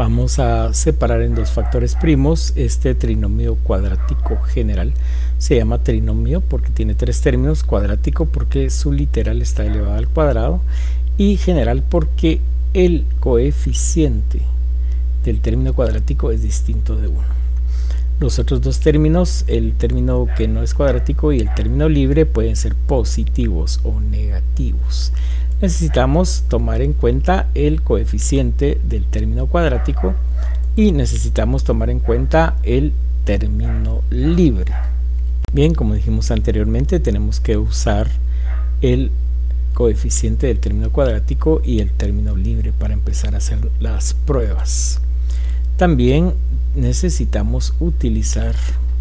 Vamos a separar en dos factores primos este trinomio cuadrático general. Se llama trinomio porque tiene tres términos, cuadrático porque su literal está elevado al cuadrado y general porque el coeficiente del término cuadrático es distinto de uno. Los otros dos términos, el término que no es cuadrático y el término libre, pueden ser positivos o negativos necesitamos tomar en cuenta el coeficiente del término cuadrático y necesitamos tomar en cuenta el término libre. Bien, como dijimos anteriormente, tenemos que usar el coeficiente del término cuadrático y el término libre para empezar a hacer las pruebas. También necesitamos utilizar,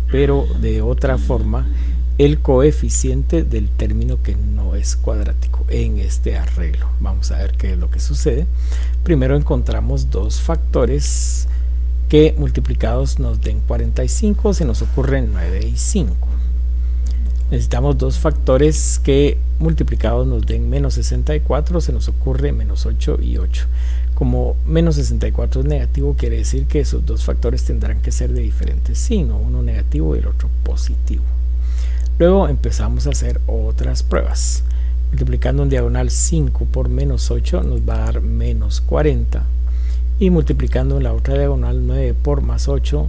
pero de otra forma, el coeficiente del término que no es cuadrático en este arreglo. Vamos a ver qué es lo que sucede. Primero encontramos dos factores que multiplicados nos den 45, se nos ocurren 9 y 5. Necesitamos dos factores que multiplicados nos den menos 64, se nos ocurre menos 8 y 8. Como menos 64 es negativo, quiere decir que esos dos factores tendrán que ser de diferentes signos, uno negativo y el otro positivo. Luego empezamos a hacer otras pruebas. Multiplicando en diagonal 5 por menos 8 nos va a dar menos 40. Y multiplicando en la otra diagonal 9 por más 8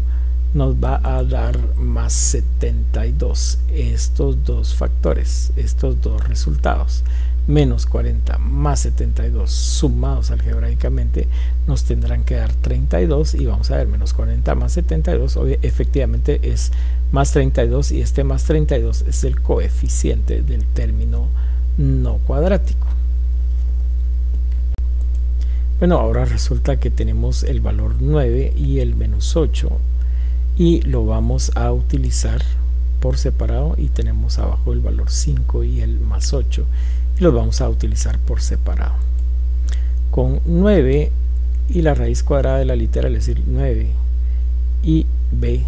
nos va a dar más 72. Estos dos factores, estos dos resultados, menos 40 más 72 sumados algebraicamente nos tendrán que dar 32 y vamos a ver menos 40 más 72 efectivamente es más 32 y este más 32 es el coeficiente del término no cuadrático. Bueno, ahora resulta que tenemos el valor 9 y el menos 8 y lo vamos a utilizar por separado y tenemos abajo el valor 5 y el más 8 y los vamos a utilizar por separado. Con 9 y la raíz cuadrada de la literal, es decir, 9 y b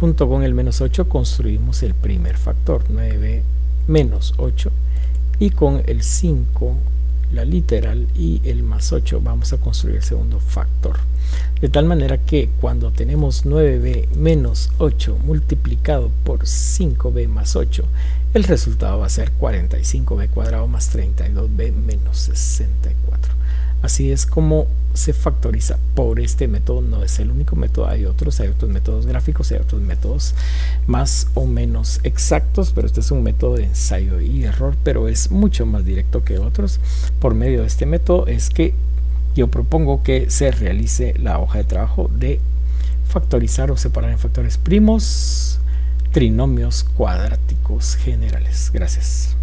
junto con el menos 8 construimos el primer factor, 9 menos 8, y con el 5, la literal, y el más 8 vamos a construir el segundo factor. De tal manera que cuando tenemos 9b menos 8 multiplicado por 5b más 8, el resultado va a ser 45b cuadrado más 32b menos 64. Así es como se factoriza por este método. No es el único método, hay otros, hay otros métodos gráficos, hay otros métodos más o menos exactos, pero este es un método de ensayo y error, pero es mucho más directo que otros. Por medio de este método es que yo propongo que se realice la hoja de trabajo de factorizar o separar en factores primos trinomios cuadráticos generales. Gracias.